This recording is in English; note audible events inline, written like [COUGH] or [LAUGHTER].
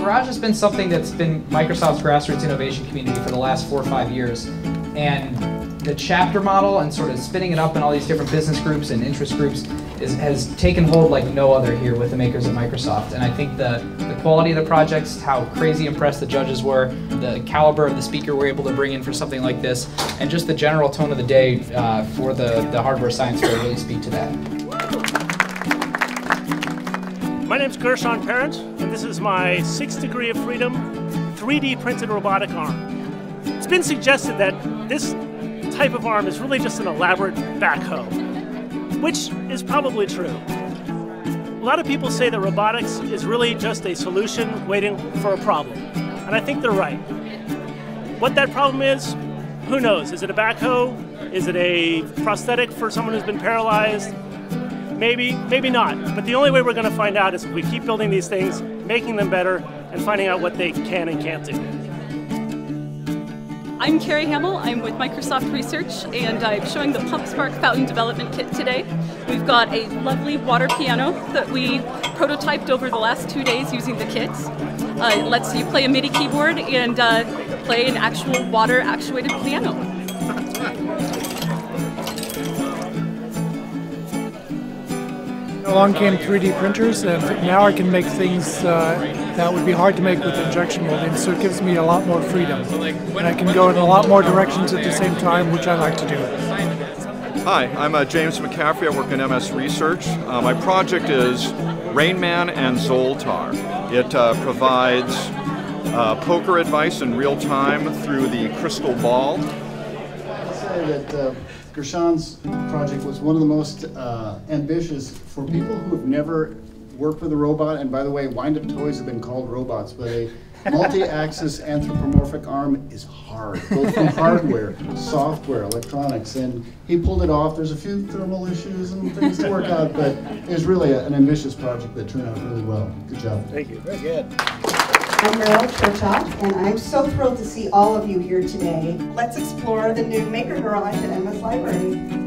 Garage has been something that's been Microsoft's grassroots innovation community for the last four or five years. And the chapter model and sort of spinning it up in all these different business groups and interest groups is, has taken hold like no other here with the makers of Microsoft. And I think the, the quality of the projects, how crazy impressed the judges were, the caliber of the speaker we're able to bring in for something like this, and just the general tone of the day uh, for the, the hardware science fair really speak to that. My name is Gershon Parent, and this is my sixth degree of freedom 3D printed robotic arm. It's been suggested that this type of arm is really just an elaborate backhoe, which is probably true. A lot of people say that robotics is really just a solution waiting for a problem, and I think they're right. What that problem is, who knows? Is it a backhoe? Is it a prosthetic for someone who's been paralyzed? Maybe, maybe not. But the only way we're going to find out is if we keep building these things, making them better, and finding out what they can and can't do. I'm Carrie Hamill. I'm with Microsoft Research, and I'm showing the PumpSpark Fountain Development Kit today. We've got a lovely water piano that we prototyped over the last two days using the kit. Uh, it lets you play a MIDI keyboard and uh, play an actual water-actuated piano. Along came 3D printers, and now I can make things uh, that would be hard to make with injection molding, so it gives me a lot more freedom. And I can go in a lot more directions at the same time, which I like to do. Hi, I'm uh, James McCaffrey. I work in MS Research. Uh, my project is Rainman and Zoltar. It uh, provides uh, poker advice in real time through the crystal ball. I'll say that uh, Gershon's project was one of the most uh, ambitious for people who have never worked with a robot. And by the way, wind-up toys have been called robots, but a multi-axis [LAUGHS] anthropomorphic arm is hard, both from hardware, software, electronics, and he pulled it off. There's a few thermal issues and things to work out, but it was really a, an ambitious project that turned out really well. Good job. Thank you. Very good. I'm Meryl Churchock, and I'm so thrilled to see all of you here today. Let's explore the new Maker Garage at MS Library.